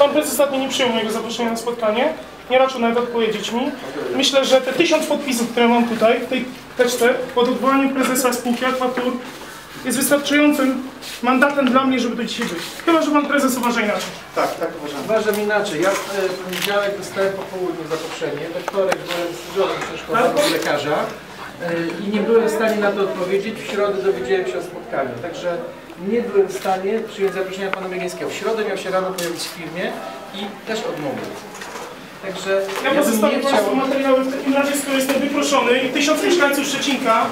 Pan prezes ostatnio nie przyjął mojego zaproszenia na spotkanie. Nie raczył nawet odpowiedzieć mi. Myślę, że te tysiąc podpisów, które mam tutaj, w tej teczce, pod odwołaniem prezesa spółki Aquatur, jest wystarczającym mandatem dla mnie, żeby tu dzisiaj być. Chyba, że pan prezes uważa inaczej. Tak, tak uważam. Uważam inaczej. Ja w e, poniedziałek dostałem po południu zaproszenie. We wtorek byłem z żoną przeszkolony u lekarza i nie byłem w stanie na to odpowiedzieć. W środę dowiedziałem się o spotkaniu. Także nie byłem w stanie przyjąć zaproszenia pana Miegińskiego. W środę miał się rano pojawić w firmie i też odmówił. Także Ja ja pozostawię Państwu chciał... materiały w takim razie, skoro jestem wyproszony i tysiąc mieszkańców Szczecinka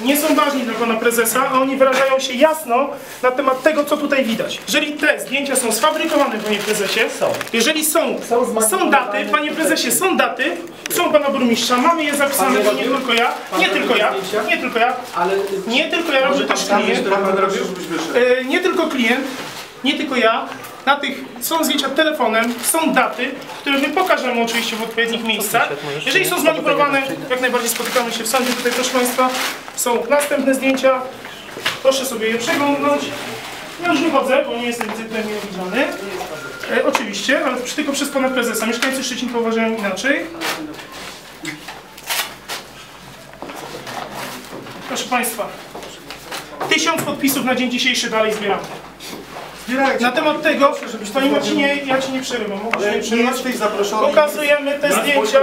nie są ważni dla pana prezesa, a oni wyrażają się jasno na temat tego, co tutaj widać. Jeżeli te zdjęcia są sfabrykowane, panie prezesie, Są. jeżeli są, Są są daty, panie prezesie, są daty, są pana burmistrza, mamy je zapisane, bo nie tylko ja, nie tylko ja, nie tylko ja, Ale nie tylko ja, robię też klient. E, nie tylko klient, nie tylko ja. Na tych są zdjęcia telefonem, są daty, które my pokażemy oczywiście w odpowiednich miejscach. Jeżeli są zmanipulowane, jak najbardziej spotykamy się w sądzie tutaj, proszę Państwa. Są następne zdjęcia. Proszę sobie je przeglądnąć. Ja już wychodzę, bo nie jestem zwykle mile widziany. E, oczywiście, ale tylko przez Pana Prezesa. Mieszkańcy Szczecinka uważają inaczej. Proszę Państwa, tysiąc podpisów na dzień dzisiejszy dalej zbieramy. Zbierajcie. Na temat tego, Panie Marcinie, ja Ci nie przerywam, mogę się nie przerywać. jesteś zaproszony. Pokazujemy te zdjęcia.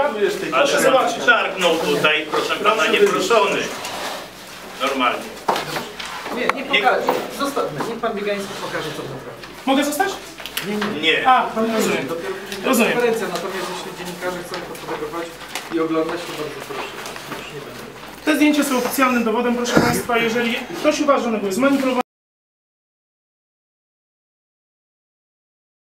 Proszę pan zobaczyć. targnął tutaj, proszę pana, nieproszony. Normalnie. nie, nie pokaże. Zostawmy. Niech pan Biegański pokaże, co potrafi. Mogę zostać? Nie. A, rozumiem. Dopiero później Rozumiem. konferencja, natomiast jeśli dziennikarze chcą to fotografować i oglądać, to bardzo proszę. Już nie będę. Te zdjęcia są oficjalnym dowodem, proszę Państwa. Jeżeli ktoś uważa, że one były zmanipulowane,